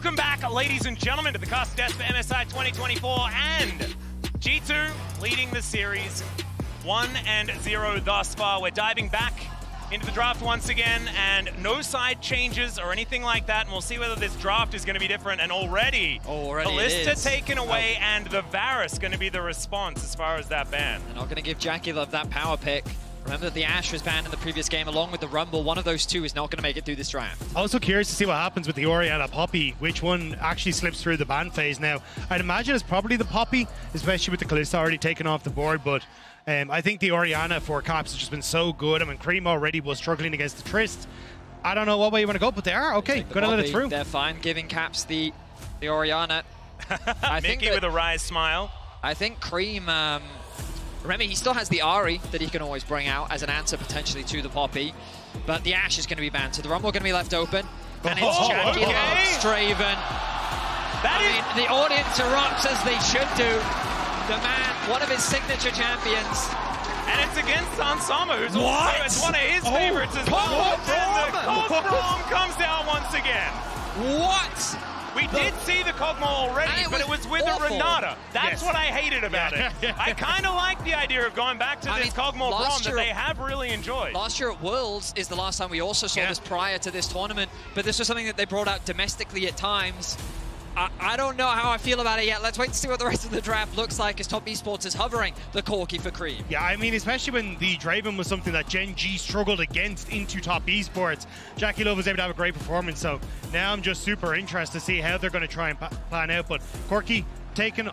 Welcome back, ladies and gentlemen, to the for MSI 2024 and G2 leading the series 1 and 0 thus far. We're diving back into the draft once again and no side changes or anything like that and we'll see whether this draft is going to be different and already, already Kalista taken away oh. and the Varus going to be the response as far as that ban. They're not going to give Jackie Love that power pick. Remember that the Ashe was banned in the previous game along with the Rumble. One of those two is not going to make it through this draft. I'm also curious to see what happens with the Orianna Poppy, which one actually slips through the ban phase now. I'd imagine it's probably the Poppy, especially with the Kalista already taken off the board, but um, I think the Orianna for Caps has just been so good. I mean, Creme already was struggling against the Trist. I don't know what way you want to go, but they are. Okay, gonna let it through. They're fine giving Caps the, the Orianna. I Mickey think with a wry smile. I think Creme... Um, Remember, he still has the Ahri that he can always bring out as an answer potentially to the Poppy. But the Ashe is going to be banned, so the Rumble going to be left open. And it's oh, Jackie okay. Draven. That I is... mean, the audience erupts as they should do. The man, one of his signature champions. And it's against Hans Sama, who's what? also it's one of his oh, favorites as well. And comes down once again. What? We did see the Kog'Maw already, it but it was with awful. the Renata. That's yes. what I hated about yeah. it. I kind of like the idea of going back to I this mean, Braum that they have really enjoyed. Last year at Worlds is the last time we also saw yeah. this prior to this tournament, but this was something that they brought out domestically at times. I, don't know how I feel about it yet. Let's wait and see what the rest of the draft looks like as Top Esports is hovering the Corki for Creme. Yeah, I mean, especially when the Draven was something that Gen G struggled against into Top Esports. Jackie Love was able to have a great performance, so now I'm just super interested to see how they're going to try and plan out. But Corki taking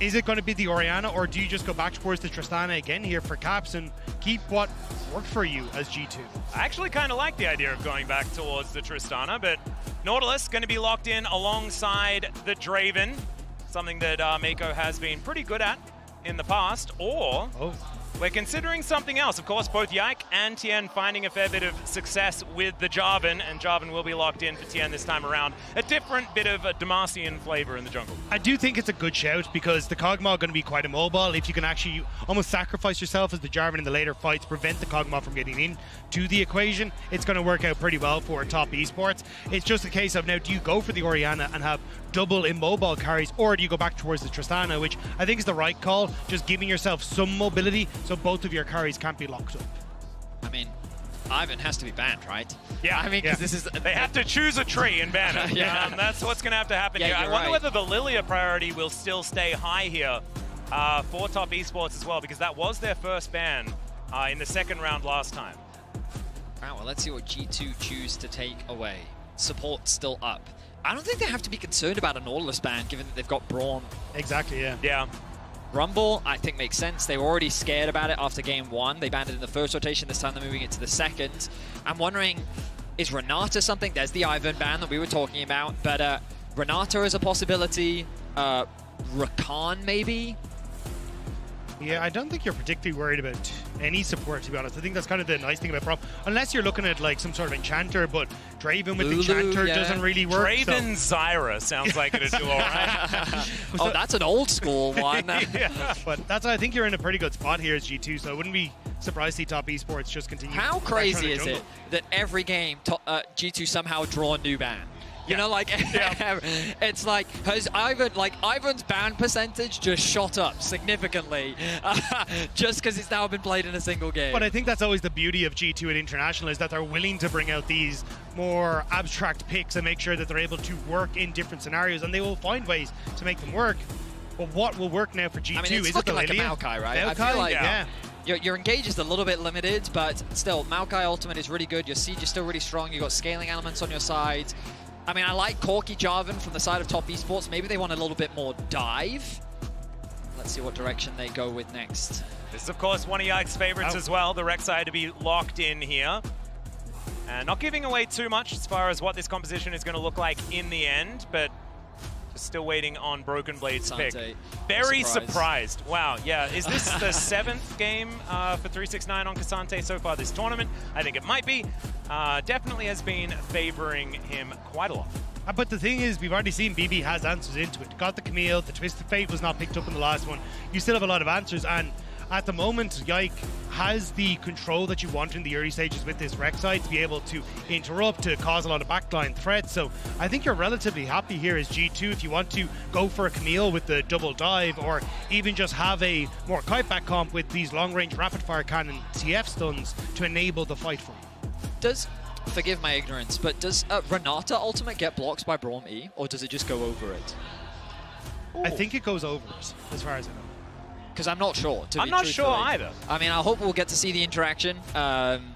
is it going to be the Orianna, or do you just go back towards the Tristana again here for caps and keep what worked for you as G2? I actually kind of like the idea of going back towards the Tristana, but Nautilus going to be locked in alongside the Draven, something that uh, Meiko has been pretty good at in the past, or oh. We're considering something else. Of course, both Yike and Tien finding a fair bit of success with the Jarvan, and Jarvan will be locked in for Tien this time around. A different bit of a Demacian flavor in the jungle. I do think it's a good shout because the Kog'Maw are going to be quite immobile. If you can actually almost sacrifice yourself as the Jarvan in the later fights, prevent the Kog'Maw from getting in to the equation, it's going to work out pretty well for top esports. It's just a case of now, do you go for the Orianna and have double immobile carries, or do you go back towards the Tristana, which I think is the right call, just giving yourself some mobility so both of your carries can't be locked up. I mean, Ivern has to be banned, right? Yeah, I mean, because yeah. this is they have to choose a tree and ban it. yeah, um, that's what's going to have to happen yeah, here. I wonder right. whether the Lilia priority will still stay high here uh, for top esports as well, because that was their first ban uh, in the second round last time. Right, well, let's see what G2 choose to take away. Support still up. I don't think they have to be concerned about a Nautilus ban, given that they've got Braum. Exactly, yeah. Yeah. Rumble, I think, makes sense. They were already scared about it after game one. They banned it in the first rotation. This time they're moving it to the second. I'm wondering, is Renata something? There's the Ivern ban that we were talking about, but uh, Renata is a possibility. Uh, Rakan, maybe? Yeah, I don't think you're particularly worried about any support, to be honest. I think that's kind of the nice thing about Braum. Unless you're looking at like some sort of enchanter, but Draven with Lulu, enchanter yeah. doesn't really work. Draven so. Zyra sounds like it'd do all right. oh, that's an old school one. yeah. But that's I think you're in a pretty good spot here as G2, so I wouldn't be surprised to see top esports just continue. How crazy is it that every game uh, G2 somehow draw a new ban? You yeah. know, like yeah. it's like has Ivern like Ivern's ban percentage just shot up significantly just because it's now been played in a single game. But I think that's always the beauty of G2 at International is that they're willing to bring out these more abstract picks and make sure that they're able to work in different scenarios, and they will find ways to make them work. But what will work now for G2 I mean, it's is looking it like a Maokai, right? Maokai? I feel like, yeah. yeah. Your, your, engage is a little bit limited, but still, Maokai ultimate is really good. Your siege is still really strong. You've got scaling elements on your side. I mean, I like Corki Jarvan from the side of Top Esports. Maybe they want a little bit more dive. Let's see what direction they go with next. This is, of course, one of Yike's favorites oh. as well, the Rek'Sai to be locked in here. And not giving away too much as far as what this composition is going to look like in the end, but still waiting on Broken Blade's Sante. pick. Very surprised. surprised. Wow, yeah. Is this the seventh game uh, for 369 on K'Sante so far this tournament? I think it might be. Uh, definitely has been favoring him quite a lot. Uh, but the thing is, we've already seen BB has answers into it. Got the Camille, the twist, Twisted Fate was not picked up in the last one. You still have a lot of answers, and at the moment, Yike has the control that you want in the early stages with this Rek'Sai to be able to interrupt, to cause a lot of backline threats. So I think you're relatively happy here as G2 if you want to go for a Camille with the double dive or even just have a more kite back comp with these long range rapid fire cannon TF stuns to enable the fight for you. Does forgive my ignorance, but does uh, Renata ultimate get blocked by Braum E, or does it just go over it? I think it goes over us, as far as I know. Because I'm not sure. I'm not sure either. I mean, I hope we'll get to see the interaction. Um,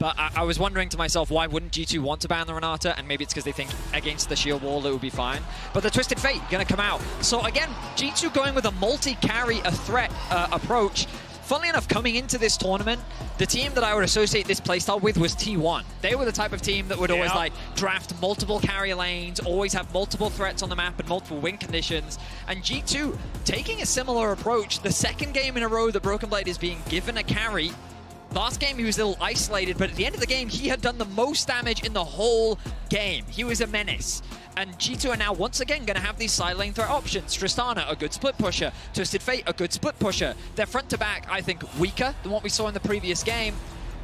but I, I, was wondering to myself, why wouldn't G2 want to ban the Renata? And maybe it's because they think against the shield wall it would be fine. But the Twisted Fate going to come out. So again, G2 going with a multi-carry, a threat uh, approach. Funnily enough, coming into this tournament, the team that I would associate this playstyle with was T1. They were the type of team that would yeah. always like draft multiple carry lanes, always have multiple threats on the map and multiple win conditions. And G2 taking a similar approach. The second game in a row that Broken Blade is being given a carry Last game he was a little isolated, but at the end of the game he had done the most damage in the whole game. He was a menace. And G2 are now once again going to have these side lane threat options. Tristana, a good split pusher. Twisted Fate, a good split pusher. They're front to back, I think, weaker than what we saw in the previous game.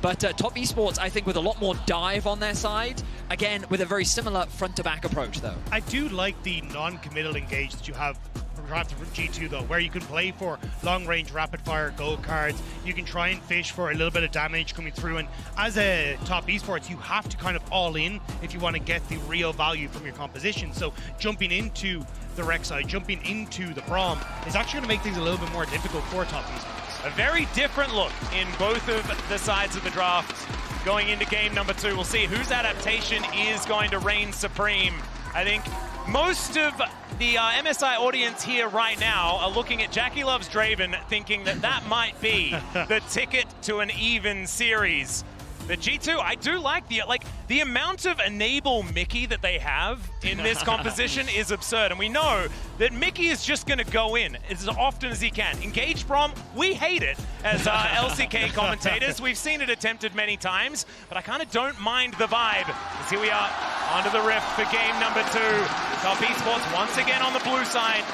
But uh, Top Esports, I think, with a lot more dive on their side. Again, with a very similar front-to-back approach, though. I do like the non-committal engage that you have drafted from G2 though, where you can play for long range rapid fire gold cards. You can try and fish for a little bit of damage coming through. And as a top esports, you have to kind of all in if you want to get the real value from your composition. So jumping into the Rek'Sai, jumping into the Braum is actually going to make things a little bit more difficult for top esports. A very different look in both of the sides of the draft going into game number two. We'll see whose adaptation is going to reign supreme. I think most of the uh, MSI audience here right now are looking at Jackie Loves Draven thinking that that might be the ticket to an even series. The G2, I do like the like the amount of enable Mickey that they have in this composition is absurd. And we know that Mickey is just going to go in as often as he can. Engage from, we hate it as uh, LCK commentators. We've seen it attempted many times, but I kind of don't mind the vibe. As here we are, onto the rift for game number two. Top Esports once again on the blue side.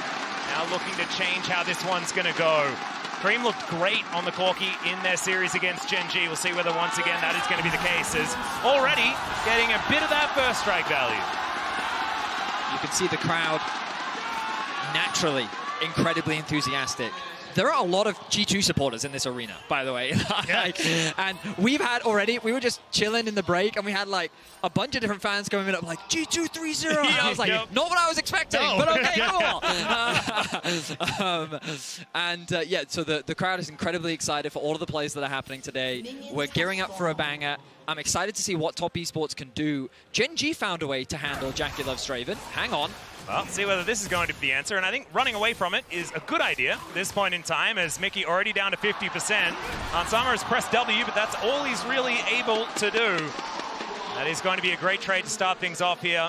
Now looking to change how this one's going to go. Creme looked great on the Corki in their series against Gen G. We'll see whether once again that is going to be the case. As already getting a bit of that first strike value. You can see the crowd naturally incredibly enthusiastic there are a lot of G2 supporters in this arena, by the way. Yeah. and we've had already, we were just chilling in the break and we had like a bunch of different fans coming up like G2 3-0. I was like, yep. not what I was expecting, no. but okay, cool. um, and uh, yeah, so the, the crowd is incredibly excited for all of the plays that are happening today. We're gearing up for a banger. I'm excited to see what Top Esports can do. Gen G found a way to handle Jackie Loves Draven. Hang on. Well, see whether this is going to be the answer. And I think running away from it is a good idea at this point in time as Mickey already down to 50%. Hans Sama has pressed W, but that's all he's really able to do. That is going to be a great trade to start things off here.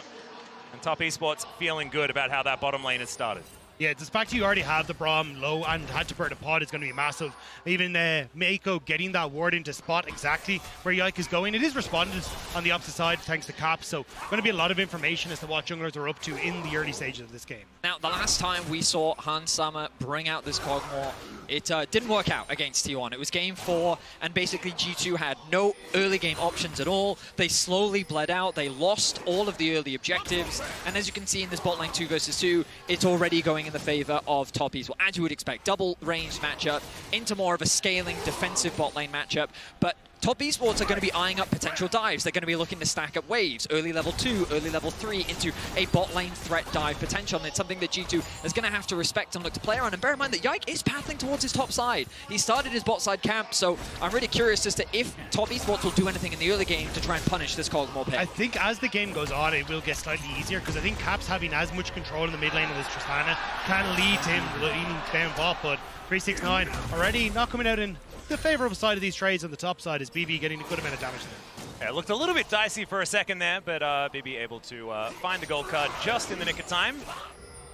And Top Esports feeling good about how that bottom lane has started. Yeah, the fact you already have the Braum low and had to burn a pod is going to be massive. Even uh, Meiko getting that ward into spot exactly where Yike is going. It is responded on the opposite side thanks to Cap, so going to be a lot of information as to what junglers are up to in the early stages of this game. Now, the last time we saw Hans Sama bring out this Kog'Maw, it uh, didn't work out against T1. It was game four, and basically G2 had no early game options at all. They slowly bled out. They lost all of the early objectives, and as you can see in this bot lane 2 versus 2, it's already going in the favor of Top Well, as you would expect, double ranged matchup into more of a scaling defensive bot lane matchup, but Top Esports are going to be eyeing up potential dives. They're going to be looking to stack up waves, early level 2, early level 3, into a bot lane threat dive potential. And it's something that G2 is going to have to respect and look to play around. And bear in mind that Yike is pathing towards his top side. He started his bot side camp, so I'm really curious as to if Top Esports will do anything in the early game to try and punish this Kog'Maw pick. I think as the game goes on, it will get slightly easier because I think Caps having as much control in the mid lane as Tristana can lead to him leading down bot, but 369 already not coming out in the favourable side of these trades on the top side is BB getting a good amount of damage there. Yeah, it looked a little bit dicey for a second there, but uh, BB able to uh, find the gold card just in the nick of time.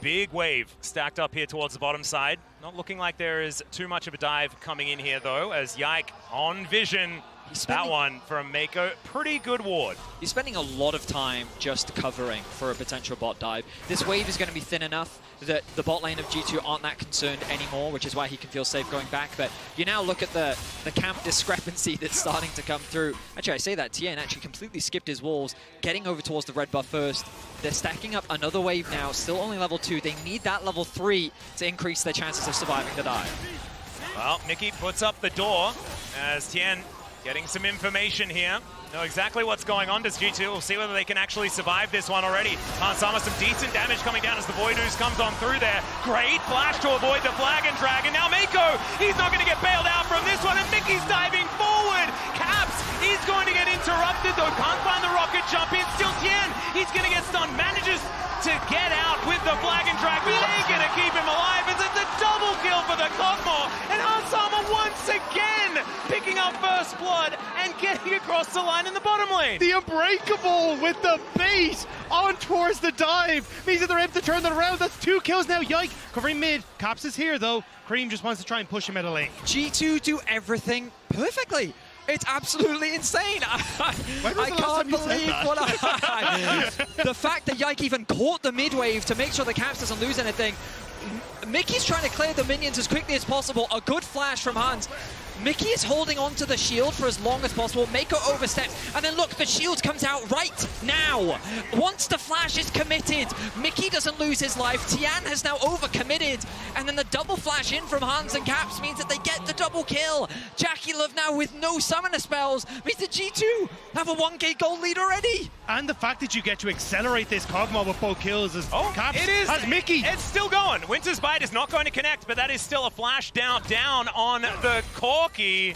Big wave stacked up here towards the bottom side. Not looking like there is too much of a dive coming in here, though, as Yike on vision He's That spending- one from Meiko, pretty good ward. He's spending a lot of time just covering for a potential bot dive. This wave is going to be thin enough that the bot lane of G2 aren't that concerned anymore, which is why he can feel safe going back. But you now look at the, the camp discrepancy that's starting to come through. Actually, I say that, Tien actually completely skipped his walls, getting over towards the red buff first. They're stacking up another wave now, still only level 2. They need that level 3 to increase their chances of surviving the dive. Well, Mickey puts up the door as Tien getting some information here. Know exactly what's going on. Does G2? We'll see whether they can actually survive this one already. Hansama, some decent damage coming down as the Void Ooze comes on through there. Great flash to avoid the Flag and Dragon. Now Meiko, he's not going to get bailed out from this one, and Mickey's diving forward. Caps, he's going to get interrupted though. Can't find the rocket jump in. Still Tien, he's going to get stunned. Manages to get out with the Flag and Dragon. They're going to keep him alive. It's a double kill for the Cosmo, and Hansama once again picking up first blood and getting across the line in the bottom lane. The Unbreakable with the bait on towards the dive means that they're able to turn that around. That's two kills now. Yike covering mid. Caps is here though. Creme just wants to try and push him out of lane. G2 do everything perfectly. It's absolutely insane. I can't time you said believe what I. the fact that Yike even caught the mid wave to make sure the Caps doesn't lose anything. Mickey's trying to clear the minions as quickly as possible. A good flash from Hans. Mickey is holding on to the shield for as long as possible. Meiko oversteps, and then look, the shield comes out right now. Once the flash is committed, Mickey doesn't lose his life. Tian has now overcommitted, and then the double flash in from Hans and Caps means that they get the double kill. Jackie Love now with no summoner spells means that G2 have a 1k gold lead already. And the fact that you get to accelerate this Kog'Maw with both kills is Oh, Caps it is. has Mickey. It's still going. Winter's Bite is not going to connect, but that is still a flash down, down on the Corki.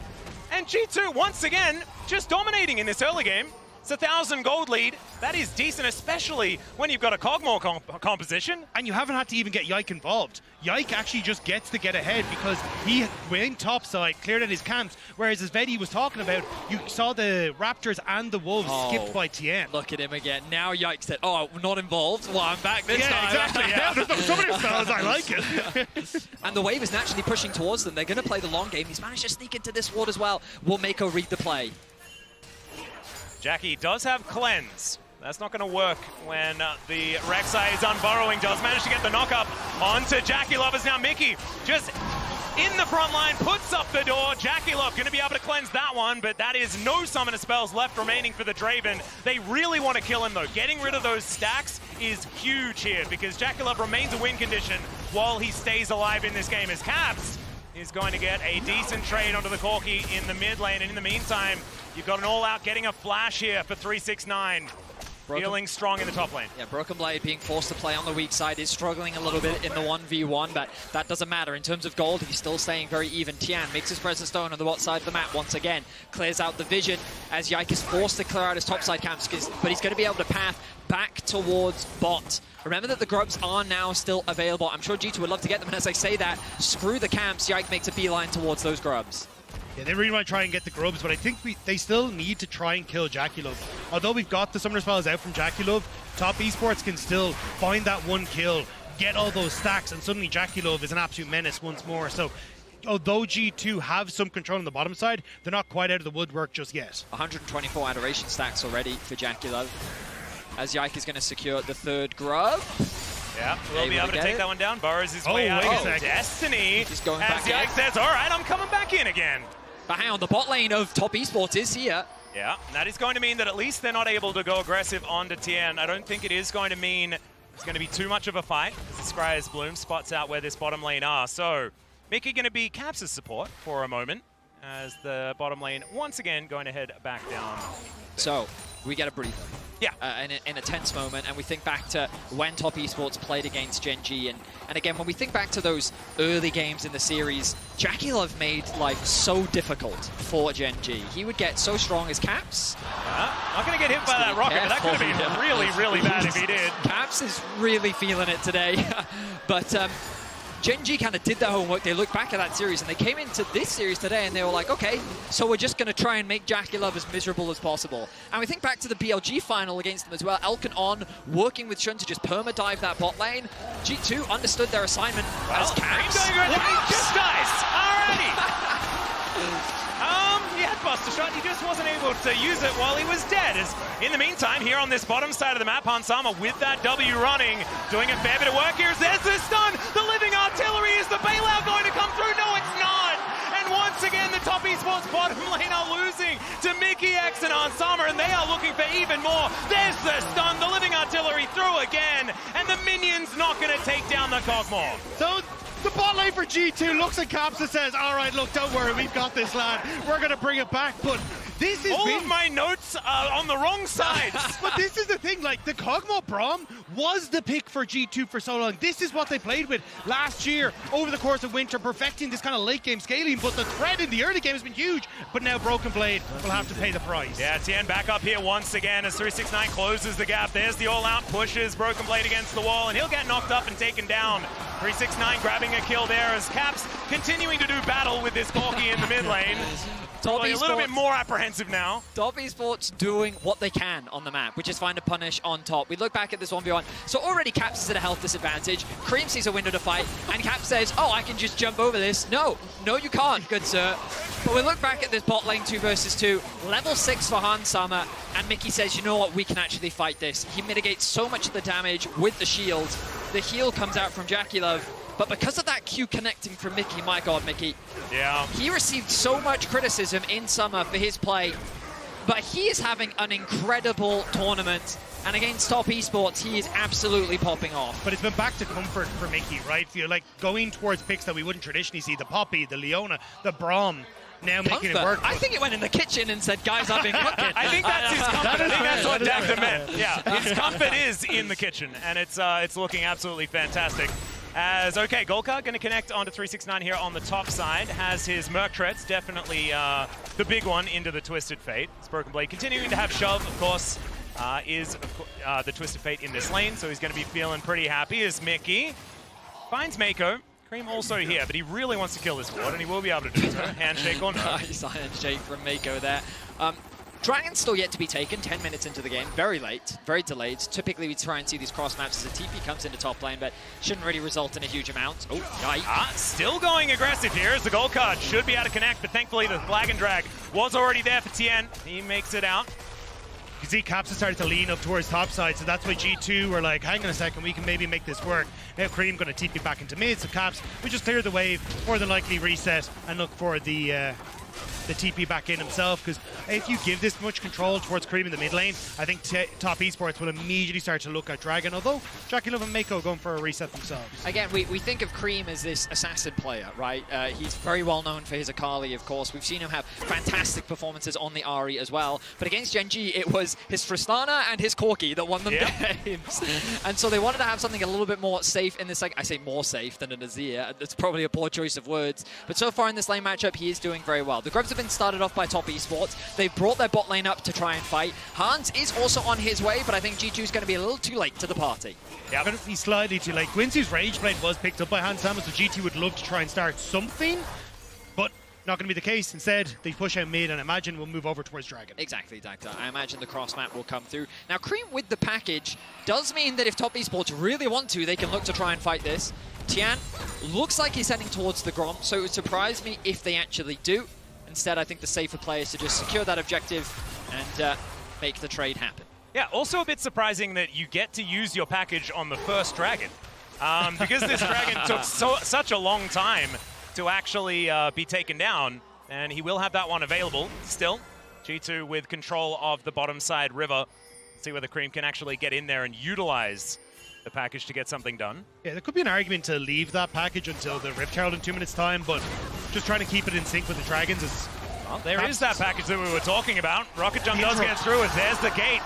And G2, once again, just dominating in this early game. It's a thousand gold lead. That is decent, especially when you've got a Kog'Maw comp- composition. and you haven't had to even get Yike involved. Yike actually just gets to get ahead because he went topside, cleared out his camps, whereas as Vedi was talking about, you saw the Raptors and the Wolves Oh. skipped by Tien. Look at him again. Now Yike said, oh, we're not involved. Well, I'm back this yeah, time. exactly. Yeah, there's no summoning spells. I like it. And the wave is naturally pushing towards them. They're going to play the long game. He's managed to sneak into this ward as well. Will Meiko read the play? Jackie does have cleanse. That's not going to work when uh, the Rek'Sai is unburrowing. Does manage to get the knock up onto Jackie Love. Is now Mickey just in the front line, puts up the door. Jackie Love going to be able to cleanse that one, but that is no summoner spells left remaining for the Draven. They really want to kill him though. Getting rid of those stacks is huge here because Jackie Love remains a win condition while he stays alive in this game. As Caps is going to get a decent trade onto the Corki in the mid lane, and in the meantime, you've got an all-out getting a flash here for 369. Broken- Feeling strong in the top lane. Yeah, Broken Blade being forced to play on the weak side is struggling a little bit in the 1v1, but that doesn't matter. In terms of gold, he's still staying very even. Tian makes his presence stone on the bot side of the map once again, clears out the vision as Yike is forced to clear out his top side camps, but he's going to be able to path back towards bot. Remember that the grubs are now still available. I'm sure G2 would love to get them, and as I say that, screw the camps, Yike makes a beeline towards those grubs. Yeah, they really want to try and get the grubs, but I think we, they still need to try and kill Jackie Love. Although we've got the summoner spells out from Jackie Love, top esports can still find that one kill, get all those stacks, and suddenly Jackie Love is an absolute menace once more. So, although G2 have some control on the bottom side, they're not quite out of the woodwork just yet. 124 adoration stacks already for Jackie Love. As Yike is going to secure the third grub. Yeah, we'll Able be able to take it? that one down. Burrows oh, his Oh, way out wait of sec. Destiny. He's going as back Yike in. says, all right, I'm coming back in again. But hang on, the bot lane of Top Esports is here. Yeah, that is going to mean that at least they're not able to go aggressive onto Tien. I don't think it is going to mean it's going to be too much of a fight as the Scryer's Bloom spots out where this bottom lane are. So, Mickey going to be Caps' support for a moment as the bottom lane once again going to head back down. So we get a breather. Yeah. Uh, in, a, in a tense moment, and we think back to when Top Esports played against Gen G, and, and again, when we think back to those early games in the series, Jackie Love made life so difficult for Gen G. He would get so strong as Caps. Uh, not going to get hit by that rocket, but that could have been really, really bad if he did. Caps is really feeling it today. but um, Gen G kind of did their homework. They looked back at that series and they came into this series today and they were like, okay, so we're just going to try and make Jackie Love as miserable as possible. And we think back to the BLG final against them as well. Elkin on working with Xun to just perma-dive that bot lane. G2 understood their assignment as Well, Caps. Right, he just dies. Alrighty. he had Buster Shot. Do just wasn't able to use it while he was dead. As in the meantime, here on this bottom side of the map, Hans Sama with that W running, doing a fair bit of work here. There's the stun. The living artillery. Is the bailout going to come through? No, it's not. And once again, the top esports bottom lane are losing to Mikyx and Hans Sama, and they are looking for even more. There's the stun. The living artillery through again, and the minions not going to take down the Kog'Maw. So the bot lane for G2 looks at Caps and says, all right, look, don't worry, we've got this, lad. We're going to bring it back. But this is All of my notes are on the wrong side. but this is the thing, like, the Kog'Maw Braum was the pick for G2 for so long. This is what they played with last year over the course of winter, perfecting this kind of late game scaling. But the threat in the early game has been huge. But now Broken Blade will have to pay the price. Yeah, Tian back up here once again as 369 closes the gap. There's the all-out, pushes Broken Blade against the wall, and he'll get knocked up and taken down. 369 grabbing a kill there as Caps continuing to do battle with this Corki in the mid lane. Top a little bit more apprehensive now. Top Esports doing what they can on the map, which is find a punish on top. We look back at this 1v1. So already Caps is at a health disadvantage. Creme sees a window to fight, and Caps says, oh, I can just jump over this. No, no, you can't, good sir. But we look back at this bot lane 2 versus 2. Level 6 for Han Sama, and Mickey says, you know what, we can actually fight this. He mitigates so much of the damage with the shield. The heal comes out from Jackie Love. But because of that Q connecting from Mickey, my god, Mickey, Yeah. he received so much criticism in summer for his play, but he is having an incredible tournament. And against top esports, he is absolutely popping off. But it's been back to comfort for Mickey, right? You're like going towards picks that we wouldn't traditionally see the Poppy, the Leona, the Braum. Now making it work. I think it went in the kitchen and said, guys, I've been cooking. I think that's his comfort. That I think that's what is fair. meant. Yeah, his comfort is in the kitchen, and it's uh, it's looking absolutely fantastic. As okay, Golka going to connect onto 369 here on the top side. Has his Merc Treads, definitely uh, the big one into the Twisted Fate. It's Broken Blade continuing to have shove, of course. Uh, is uh, the Twisted Fate in this lane, so he's going to be feeling pretty happy as Mickey finds Meiko. Creme also here, but he really wants to kill this ward, and he will be able to do so. Handshake or no. nice iron shake from Meiko there. Um, Dragon's still yet to be taken, 10 minutes into the game. Very late, very delayed. Typically, we try and see these cross maps as a TP comes into top lane, but shouldn't really result in a huge amount. Oh, yikes. Ah, still going aggressive here as the gold card should be able to connect, but thankfully the flag and drag was already there for Tien. He makes it out. You see Caps has started to lean up towards top side, so that's why G2 were like, hang on a second, we can maybe make this work. Now Creme going to TP back into mid, so Caps, we just clear the wave, more than likely reset, and look for the uh, the TP back in himself, because if you give this much control towards Creme in the mid lane, I think Top Esports will immediately start to look at Dragon, although Jackie Love and Meiko going for a reset themselves. Again, we, we think of Creme as this assassin player, right? Uh, he's very well known for his Akali, of course. We've seen him have fantastic performances on the Ahri as well. But against Gen G, it was his Tristana and his Corki that won them Yeah. games. and so they wanted to have something a little bit more safe in this. Like I say, more safe than an Azir. It's probably a poor choice of words. But so far in this lane matchup, he is doing very well. The Grubs have been started off by top esports. They've brought their bot lane up to try and fight. Hans is also on his way, but I think G2 is going to be a little too late to the party. Yeah, Going to be slightly too late. Guinsoo's Rage Blade was picked up by Hans Sama, so G2 would love to try and start something, but not going to be the case. Instead, they push out mid and imagine we'll move over towards Dragon. Exactly, Dagda. I imagine the cross map will come through. Now, Creme with the package does mean that if Top Esports really want to, they can look to try and fight this. Tian looks like he's heading towards the Grom, so it would surprise me if they actually do. Instead, I think the safer play is to just secure that objective and uh, make the trade happen. Yeah, also a bit surprising that you get to use your package on the first dragon. Um, because this dragon took so, such a long time to actually uh, be taken down, and he will have that one available still. G2 with control of the bottom side river. See whether Creme can actually get in there and utilize the package to get something done. Yeah, there could be an argument to leave that package until the Rift Herald in two minutes' time, but just trying to keep it in sync with the Dragons is. Well, there is that package that we were talking about. Rocket Jump does get through it. There's the gate.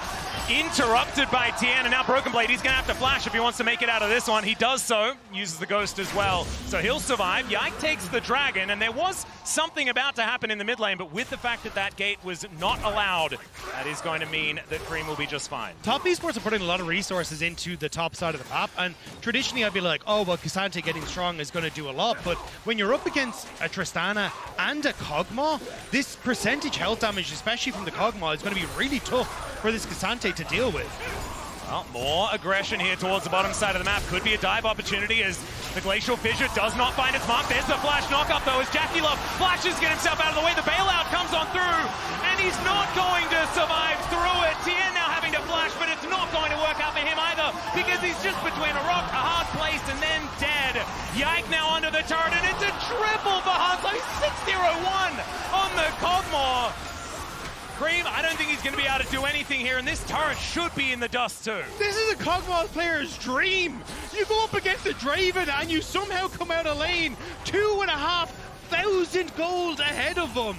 Interrupted by Tien, and now Broken Blade. He's going to have to flash if he wants to make it out of this one. He does so, uses the Ghost as well. So he'll survive. Yike takes the Dragon, and there was something about to happen in the mid lane, but with the fact that that gate was not allowed, that is going to mean that Creme will be just fine. Top esports are putting a lot of resources into the top side of the map, and traditionally I'd be like, oh, well, K'Sante getting strong is going to do a lot, but when you're up against a Tristana and a Kog'Maw, this percentage health damage, especially from the Kog'Maw, is going to be really tough for this K'Sante to deal with. Well, more aggression here towards the bottom side of the map. Could be a dive opportunity as The Glacial Fissure does not find its mark. There's the flash knock-up, though, as JackeyLove flashes, get himself out of the way. The bailout comes on through, and he's not going to survive through it. Tien now having to flash, but it's not going to work out for him either, because he's just between a rock, a hard place, and then dead. Yike now under the turret, and it's a triple for Hanzo. 6-0-1 on the Kog'Maw. Creme, I don't think he's going to be able to do anything here, and this turret should be in the dust too. This is a Kog'Maw player's dream. You go up against a Draven and you somehow come out of lane two and a half thousand gold ahead of them.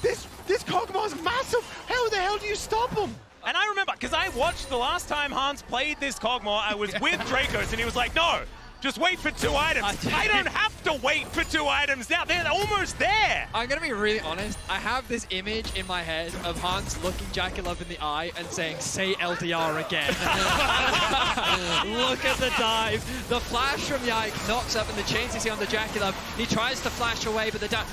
This this Kog'Maw's massive. How the hell do you stop him? And I remember, because I watched the last time Hans played this Kog'Maw, I was with Drakos, and he was like, no, just wait for two items. I don't have to wait for two items now. They're almost there. I'm gonna be really honest. I have this image in my head of Hans looking Jackie Love in the eye and saying, "Say LDR again." Look at the dive. The flash from Yike knocks up, and the chains you see on the Jackie Love. He tries to flash away, but the da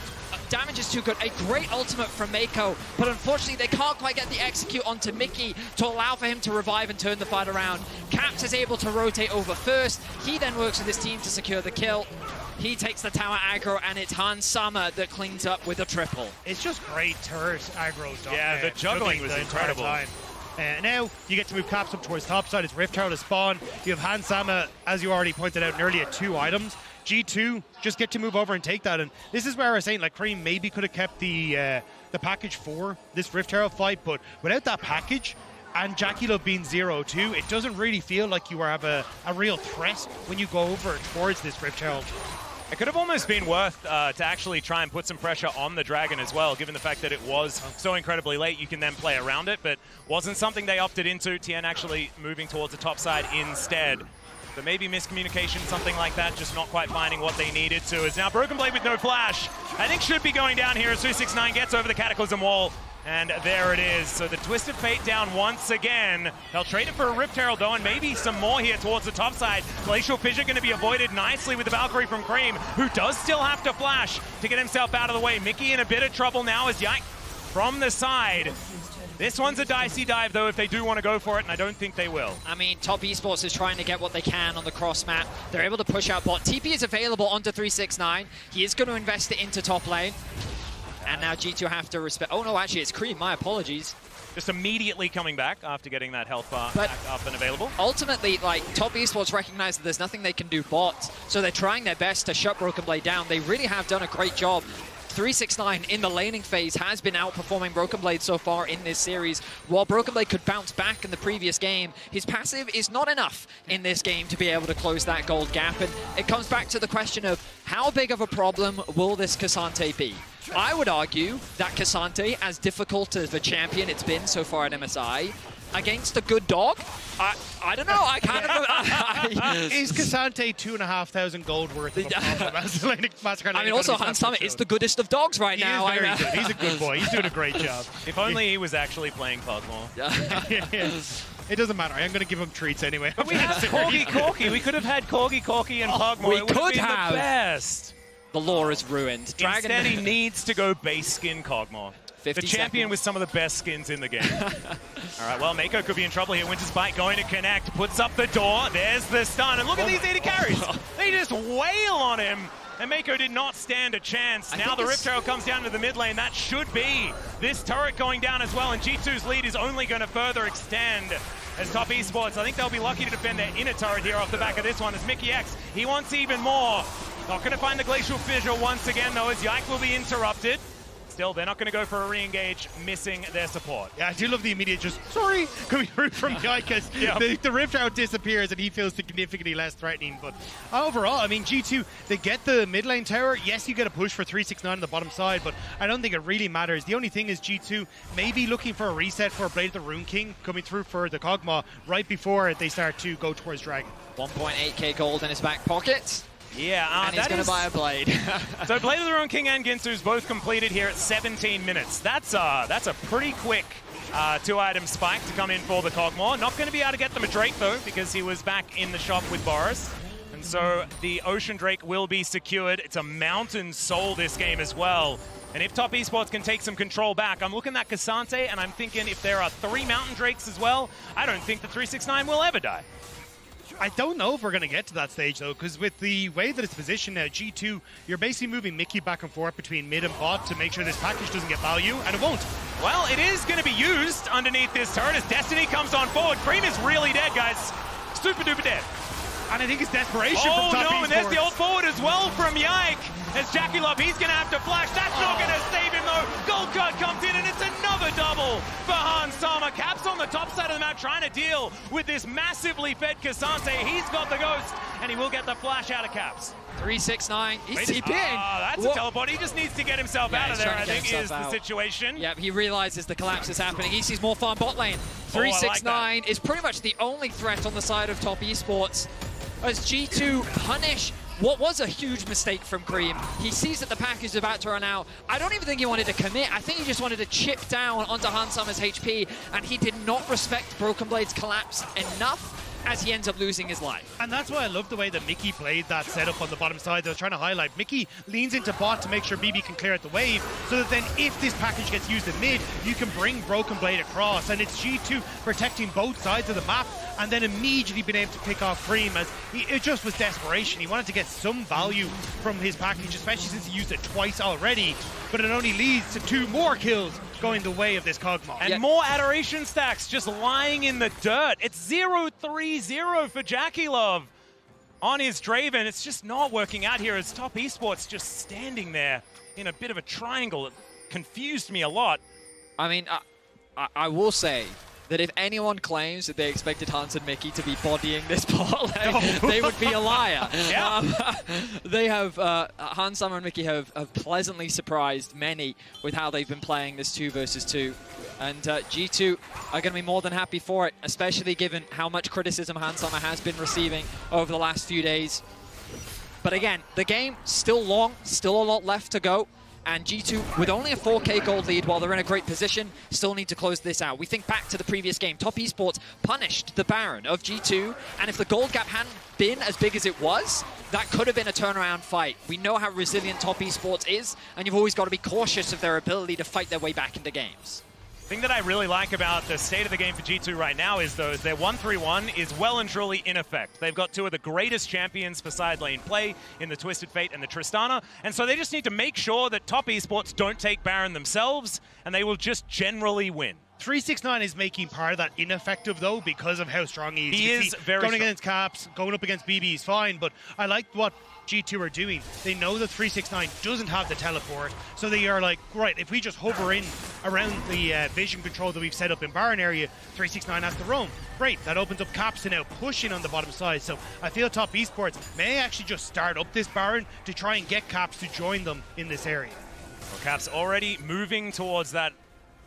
damage is too good. A great ultimate from Meiko, but unfortunately they can't quite get the execute onto Mickey to allow for him to revive and turn the fight around. Caps is able to rotate over first. He then works with his team to secure the kill. He takes the tower aggro, and it's Hans Sama that cleans up with a triple. It's just great turret aggro. Yeah, the juggling was the incredible. Time. Uh, now you get to move caps up towards top side. It's Rift Tower to spawn. You have Hans Sama, as you already pointed out, nearly at two items. G2 just get to move over and take that. And this is where I was saying, like Creme maybe could have kept the uh, the package for this Rift Tower fight, but without that package. And JackeyLove being 0-2, it doesn't really feel like you have a, a real threat when you go over towards this Rift Herald. It could have almost been worth uh, to actually try and put some pressure on the Dragon as well, given the fact that it was so incredibly late. You can then play around it, but wasn't something they opted into. Tien actually moving towards the top side instead. So maybe miscommunication, something like that, just not quite finding what they needed to. Is now Broken Blade with no flash. I think should be going down here as 269 gets over the Cataclysm wall. And there it is. So the Twisted Fate down once again. They'll trade it for a Rift Herald though, and maybe some more here towards the top side. Glacial Fissure going to be avoided nicely with the Valkyrie from Creme, who does still have to flash to get himself out of the way. Mickey in a bit of trouble now as Yike from the side. This one's a dicey dive, though, if they do want to go for it, and I don't think they will. I mean, Top Esports is trying to get what they can on the cross map. They're able to push out bot. TP is available onto 369. He is going to invest it into top lane. And now G2 have to respect... Oh, no, actually, it's Creme. My apologies. Just immediately coming back after getting that health bar But- back up and available. Ultimately, like, Top Esports recognize that there's nothing they can do bot, so they're trying their best to shut Broken Blade down. They really have done a great job. 369 in the laning phase has been outperforming Broken Blade so far in this series. While Broken Blade could bounce back in the previous game, his passive is not enough in this game to be able to close that gold gap. And it comes back to the question of how big of a problem will this K'Sante be? I would argue that K'Sante, as difficult of a champion it's been so far at MSI, against a good dog, I, I don't know. I kind of. I, Is K'Sante two and a half thousand gold worth of a problem as Atlantic Massacre? I mean, also Hans Sama is the goodest of dogs right He now. is very I- good. He's a good boy. He's doing a great job. If only he was actually playing Pug'Maw. It doesn't matter. I'm going to give him treats anyway. We had Corgi Corki. We could have had Corgi Corki and oh, Pug'Maw. we it could have. the best. the lore is ruined. Dragon. Instead, he needs to go base skin Kog'Maw. The champion seconds. with some of the best skins in the game. All right, well, Meiko could be in trouble here. Winter's Bite going to connect, puts up the door. There's the stun. And look at these 80 carries. They just wail on him. And Meiko did not stand a chance. I now the Rift Herald comes down to the mid lane. That should be this turret going down as well. And G2's lead is only going to further extend as Top Esports. I think they'll be lucky to defend their inner turret here off the back of this one as Mikyx. He wants even more. Not going to find the Glacial Fissure once again, though, as Yike will be interrupted. Still, they're not going to go for a re-engage, missing their support. Yeah, I do love the immediate just sorry coming through from Guy because Yeah. the, the rift out disappears and he feels significantly less threatening. But overall, I mean, G2 they get the mid lane tower. Yes, you get a push for 369 on the bottom side, but I don't think it really matters. The only thing is G2 maybe looking for a reset for Blade of the Ruined King coming through for the Kog'Maw right before they start to go towards Dragon. 1.8k gold in his back pocket, Yeah, uh, and he's going to buy a blade. So Blade of the Ruined King and Guinsoo's both completed here at 17 minutes. That's uh, that's a pretty quick uh, two-item spike to come in for the Kog'Maw. Not going to be able to get the Drake though, because he was back in the shop with Boris. And so the Ocean Drake will be secured. It's a Mountain Soul this game as well. And if Top Esports can take some control back, I'm looking at K'Sante and I'm thinking if there are three Mountain Drakes as well, I don't think the 369 will ever die. I don't know if we're going to get to that stage though, because with the way that it's positioned now, G2, you're basically moving Mickey back and forth between mid and bot to make sure this package doesn't get value, and it won't. Well, it is going to be used underneath this turret as Destiny comes on forward. Creme is really dead, guys. Super duper dead. And I think it's desperation oh, from top no, and there's the old forward as well from Yike. As JackeyLove, he's going to have to flash. That's not Oh. going to save him, though. Gold card comes in, and it's another double for Hans Sama. Caps on the top side of the map trying to deal with this massively fed K'Sante. He's got the ghost, and he will get the flash out of Caps. 369. He's TPing. Ah, that's Whoa. a teleport. He just needs to get himself Yeah, out of there, I think, is himself the situation. Yep, he realizes the collapse is happening. He sees more farm bot lane. Oh, like 369 is pretty much the only threat on the side of top esports. As G2 punish what was a huge mistake from Creme. He sees that the pack is about to run out. I don't even think he wanted to commit. I think he just wanted to chip down onto Hansama's HP, and he did not respect Broken Blade's collapse enough as he ends up losing his life. And that's why I love the way that Mickey played that setup on the bottom side. I was trying to highlight. Mickey leans into bot to make sure BB can clear out the wave, so that then if this package gets used in mid, you can bring Broken Blade across. And it's G2 protecting both sides of the map, and then immediately been able to pick off Creme. As he, it just was desperation. He wanted to get some value from his package, especially since he used it twice already. But it only leads to two more kills going the way of this Kog'Maw. And Yeah. more adoration stacks just lying in the dirt. It's 0-3-0 for JackeyLove on his Draven. It's just not working out here as Top Esports just standing there in a bit of a triangle. It confused me a lot. I mean, I, I, I will say that if anyone claims that they expected Hans and Mickey to be bodying this bot lane, they would be a liar. Yeah. Um, they have, uh, Hans, Summer, and Mickey have, have pleasantly surprised many with how they've been playing this two versus two. And uh, G2 are going to be more than happy for it, especially given how much criticism Hans Sama has been receiving over the last few days. But again, the game still long, still a lot left to go. And G2, with only a 4k gold lead while they're in a great position, still need to close this out. We think back to the previous game. Top Esports punished the Baron of G2, and if the gold gap hadn't been as big as it was, that could have been a turnaround fight. We know how resilient Top Esports is, and you've always got to be cautious of their ability to fight their way back into games. Thing that I really like about the state of the game for G2 right now is though is their 1-3-1 is well and truly in effect. They've got two of the greatest champions for side lane play in the Twisted Fate and the Tristana, and so they just need to make sure that top esports don't take Baron themselves, and they will just generally win. 369 is making part of that ineffective though because of how strong he is. He is very going strong. against Caps, going up against BB is fine, but I like what G2 are doing. They know that 369 doesn't have the teleport, so they are like, right, if we just hover in around the uh, vision control that we've set up in Baron area, 369 has to roam. Great, that opens up Caps to now pushing on the bottom side. So I feel Top Esports may actually just start up this Baron to try and get Caps to join them in this area. Well, Caps already moving towards that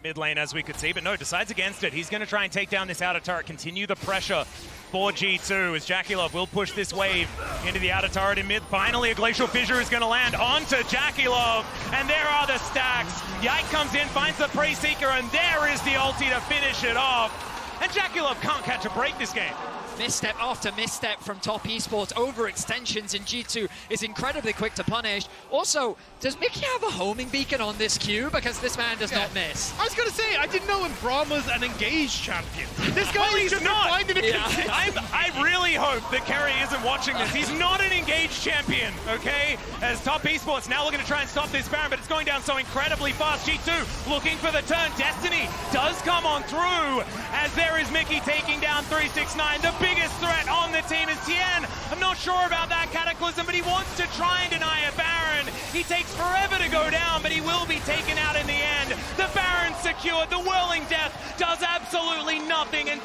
mid lane as we could see, but no, decides against it. He's going to try and take down this outer turret, continue the pressure for G2 as JackeyLove will push this wave into the outer turret in mid. Finally, a Glacial Fissure is going to land onto JackeyLove, and there are the stacks. Yike comes in, finds the Prey Seeker, and there is the ulti to finish it off. And JackeyLove can't catch a break this game. Misstep after misstep from Top Esports. Overextensions in G2 is incredibly quick to punish. Also, does Mickey have a homing beacon on this queue? Because this man does not miss. I was going to say, I didn't know Braum was an engaged champion. This guy Well, is just not. finding it Yeah. consistent. I, I really hope that Kerry isn't watching this. He's not an engaged champion, okay? As Top Esports now looking to try and stop this Baron, but it's going down so incredibly fast. G2 looking for the turn. Destiny does come on through as there is Mickey taking down 369. The biggest threat on the team is Tien. I'm not sure about that Cataclysm, but he wants to try and deny a Baron. He takes forever to go down, but he will be taken out in the end. The Baron secured. The Whirling Death does absolutely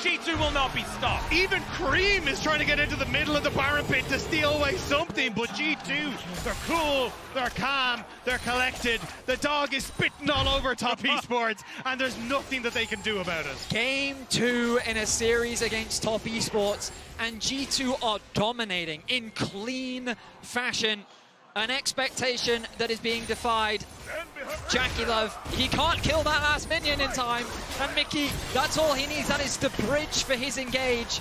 G2 will not be stopped. Even Creme is trying to get into the middle of the Baron pit to steal away something, but G2, they're cool, they're calm, they're collected. The dog is spitting all over Top Esports, and there's nothing that they can do about it. Game two in a series against Top Esports, and G2 are dominating in clean fashion. An expectation that is being defied. Jackie Love, he can't kill that last minion in time. And Mickey, that's all he needs. That is the bridge for his engage.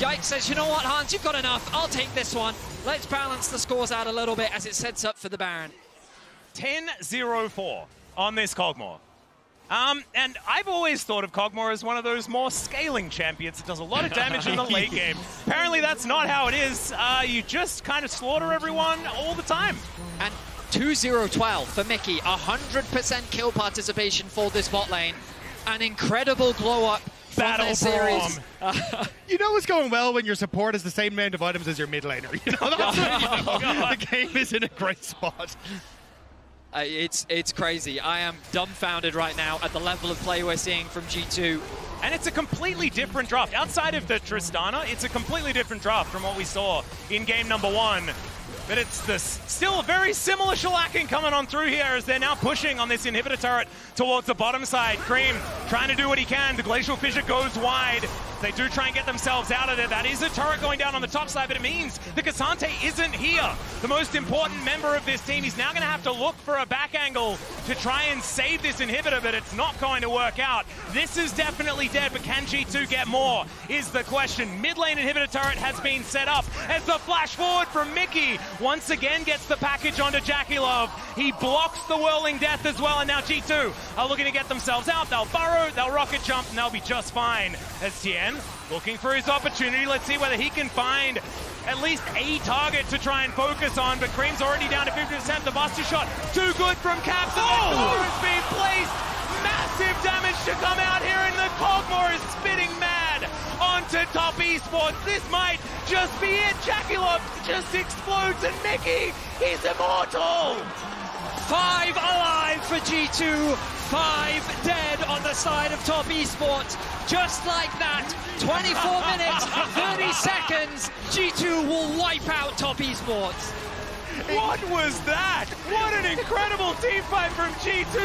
Yike says, you know what, Hans, you've got enough. I'll take this one. Let's balance the scores out a little bit as it sets up for the Baron. 10-0-4 on this Kog'Maw. Um, and I've always thought of Kog'Maw as one of those more scaling champions that does a lot of damage in the late game. Apparently, that's not how it is. Uh, you just kind of slaughter everyone all the time. And 2-0-12 for Mickey, 100% kill participation for this bot lane. An incredible glow up from Battle this series. You know what's going well when your support has the same amount of items as your mid laner. You know, that's when you know the game is in a great spot. Uh, it's it's crazy. I am dumbfounded right now at the level of play we're seeing from G2. And it's a completely different draft. Outside of the Tristana, it's a completely different draft from what we saw in game number one. But it's this still very similar shellacking coming on through here as they're now pushing on this inhibitor turret towards the bottom side. Creme trying to do what he can. The Glacial Fissure goes wide. They do try and get themselves out of there. That is a turret going down on the top side, but it means the K'Sante isn't here. The most important member of this team. He's now going to have to look for a back angle to try and save this inhibitor, but it's not going to work out. This is definitely dead, but can G2 get more? Is the question. Mid lane inhibitor turret has been set up as the flash forward from Mikyx once again gets the package onto JackeyLove. He blocks the whirling death as well, and now G2 are looking to get themselves out. They'll burrow, they'll rocket jump, and they'll be just fine. As Tian looking for his opportunity. Let's see whether he can find at least a target to try and focus on, but Creme's already down to 50%. The Buster shot, too good from Caps. The oh! has been placed. Massive damage to come out here, and the Kog'Maw is spitting mad onto top esports. This might just be it. Jackie JackeyLove just explodes, and Mikyx, he's immortal. Five alive for G2, five dead on the side of top esports. Just like that, 24 minutes, 30 seconds, G2 will wipe out top esports. What was that? What an incredible team fight from G2.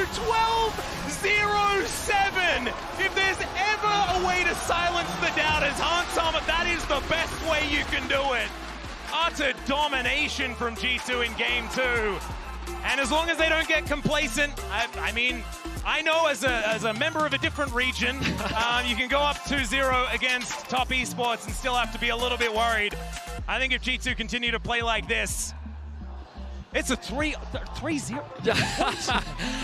12-0-7. If there's ever a way to silence the doubters, Hans Sama, that is the best way you can do it. Utter domination from G2 in game two. And as long as they don't get complacent, I, I mean, I know as a, as a member of a different region, um, you can go up 2-0 against top esports and still have to be a little bit worried. I think if G2 continue to play like this, it's a three, three zero.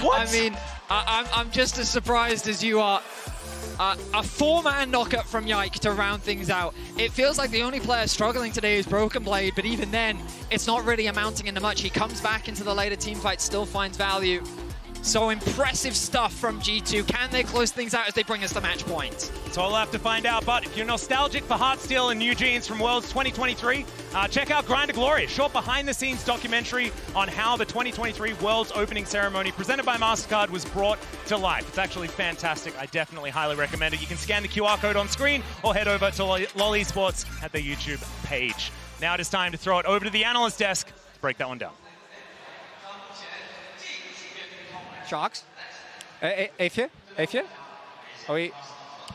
what? I mean, I, I'm, I'm just as surprised as you are. Uh, a four-man knockup from Yike to round things out. It feels like the only player struggling today is Broken Blade, but even then, it's not really amounting into much. He comes back into the later team fight, still finds value. So impressive stuff from G2. Can they close things out as they bring us the match point? So we'll have to find out. But if you're nostalgic for Heartsteel and New Jeans from Worlds 2023, uh, check out Grind to Glory, a short behind-the-scenes documentary on how the 2023 Worlds opening ceremony presented by MasterCard was brought to life. It's actually fantastic. I definitely highly recommend it. You can scan the QR code on screen or head over to LOL Esports at their YouTube page. Now it is time to throw it over to the analyst desk to break that one down. Sjokz? Afia? Afia? Are we?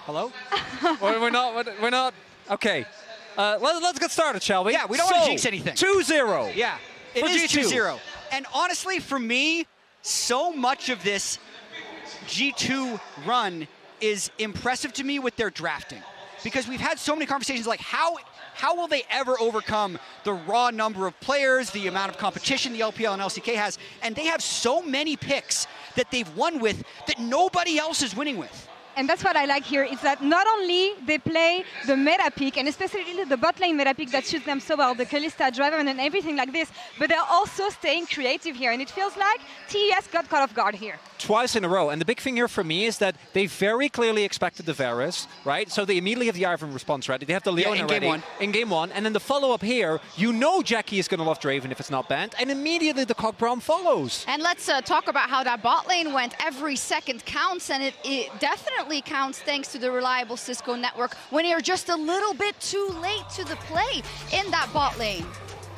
Hello? we're, not. We're, not. Okay. Uh, let, us get started, shall we? Yeah, we don't so, want to jinx anything. 2-0. Yeah, it is G2. 2-0. And honestly, for me, so much of this G2 run is impressive to me with their drafting. Because we've had so many conversations like how how will they ever overcome the raw number of players, the amount of competition the LPL and LCK has, and they have so many picks that they've won with that nobody else is winning with. And that's what I like here is that not only they play the meta pick, and especially the bot lane meta pick that suits them so well, the Kalista driver and everything like this, but they're also staying creative here. And it feels like TES got caught off guard here. Twice in a row. And the big thing here for me is that they very clearly expected the Varus, right? So they immediately have the Ivern response ready. They have the Leon in already. game one. In game one. And then the follow-up here, you know Jackie is going to love Draven if it's not banned. And immediately the Kog'Maw follows. And let's uh, talk about how that bot lane went. Every second counts, and it, it definitely counts thanks to the reliable Cisco network when you're just a little bit too late to the play in that bot lane.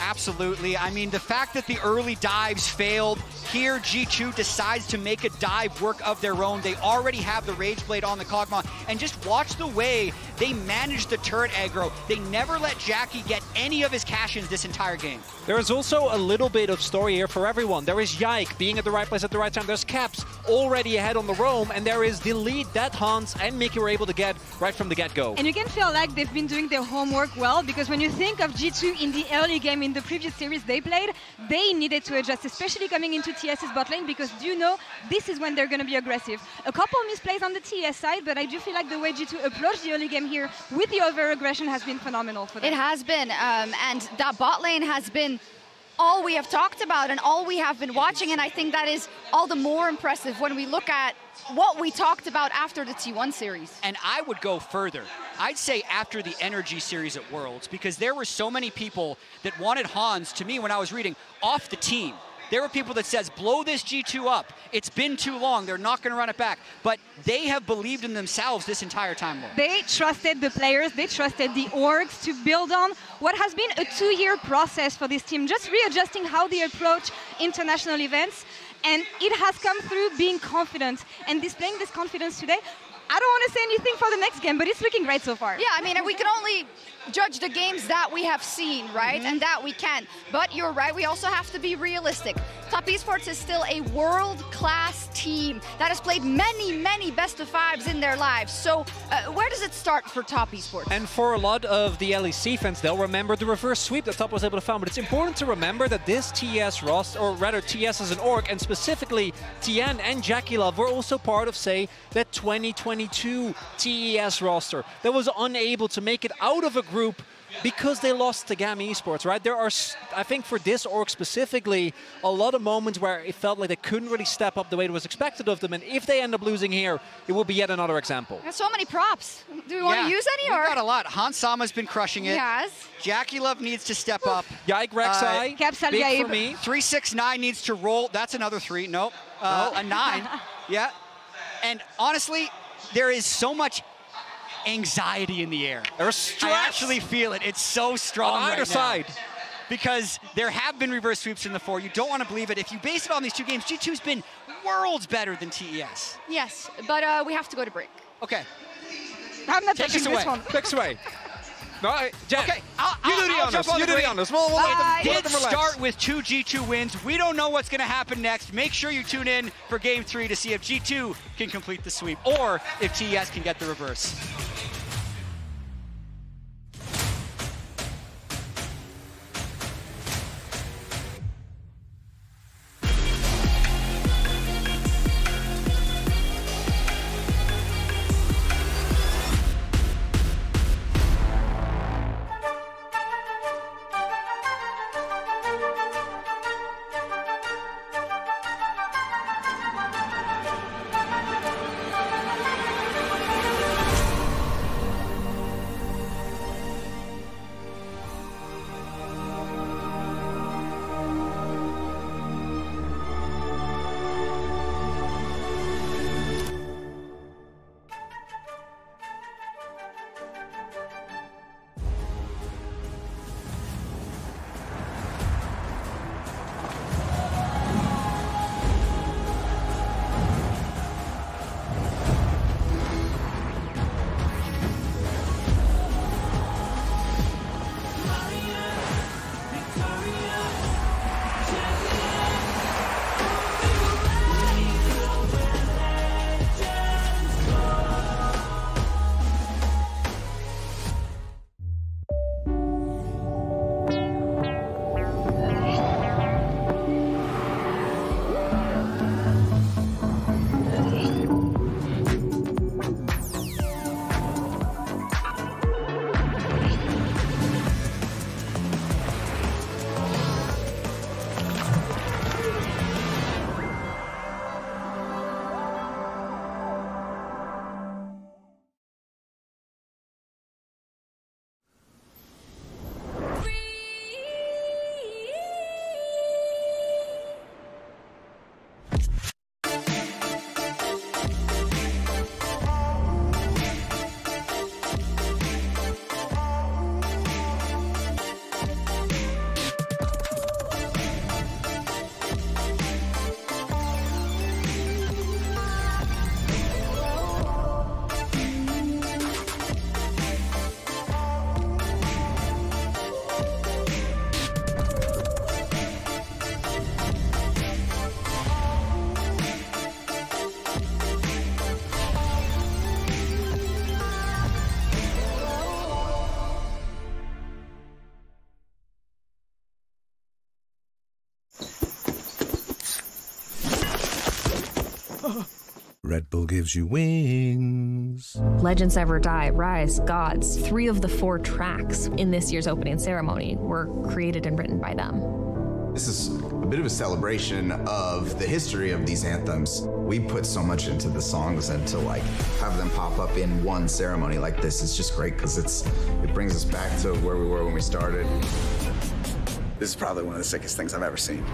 Absolutely. I mean, the fact that the early dives failed, here G2 decides to make a dive work of their own. They already have the Rage Blade on the Kog'Maw, and just watch the way they manage the turret aggro. They never let Jackie get any of his cash-ins this entire game. There is also a little bit of story here for everyone. There is Yike being at the right place at the right time. There's Caps already ahead on the roam, and there is the lead that Hans and Mikyx were able to get right from the get-go. And you can feel like they've been doing their homework well because when you think of G2 in the early game in the previous series they played, they needed to adjust, especially coming into TS's bot lane because do you know this is when they're going to be aggressive. A couple misplays on the TS side, but I do feel like the way G2 approached the early game here with the over aggression has been phenomenal for them. It has been, um, and that bot lane has been all we have talked about and all we have been watching, and I think that is all the more impressive when we look at what we talked about after the T1 series. And I would go further. I'd say after the NRG series at Worlds, because there were so many people that wanted Hans, to me, when I was reading, off the team. There were people that says, blow this G2 up. It's been too long. They're not going to run it back. But they have believed in themselves this entire time. Though. They trusted the players. They trusted the orgs to build on what has been a two-year process for this team, just readjusting how they approach international events. And it has come through being confident and displaying this confidence today. I don't want to say anything for the next game, but it's looking great so far. Yeah, I mean, we can only judge the games that we have seen, right? Mm-hmm. And that we can. But you're right, we also have to be realistic. Top Esports is still a world-class team that has played many, many best of fives in their lives. So uh, where does it start for Top Esports? And for a lot of the LEC fans, they'll remember the reverse sweep that Top was able to find. But it's important to remember that this TS roster, or rather TS as an org, and specifically Tian and JackeyLove were also part of, say, that 2022 TES roster that was unable to make it out of a group because they lost to GAM Esports, right? There are, I think for this org specifically, a lot of moments where it felt like they couldn't really step up the way it was expected of them. And if they end up losing here, it will be yet another example. There's so many props. Do we want to use any? We've or? got a lot. Hans Sama's been crushing it. Yes. JackeyLove needs to step up. Yike Rek'Sai, uh, big for me. 369 needs to roll. That's another three. Nope. Uh, nope. A nine. yeah. And honestly, there is so much anxiety in the air. There's stress. I actually feel it. It's so strong on right either now. side. Because there have been reverse sweeps in the four. You don't want to believe it. If you base it on these two games, G2's been worlds better than TES. Yes, but uh, we have to go to break. Okay. I'm not Take touching us this away. one. Next way. No, Jen, Okay, I'll, you I'll, do the I'll honors. You the do the honors. We'll, we'll let them, we'll Did relax. start with two G2 wins. We don't know what's going to happen next. Make sure you tune in for Game 3 to see if G2 can complete the sweep or if TES can get the reverse. Gives you wings. Legends Never Die, Rise, Gods, three of the four tracks in this year's opening ceremony were created and written by them. This is a bit of a celebration of the history of these anthems. We put so much into the songs and to like have them pop up in one ceremony like this is just great because it's it brings us back to where we were when we started. This is probably one of the sickest things I've ever seen.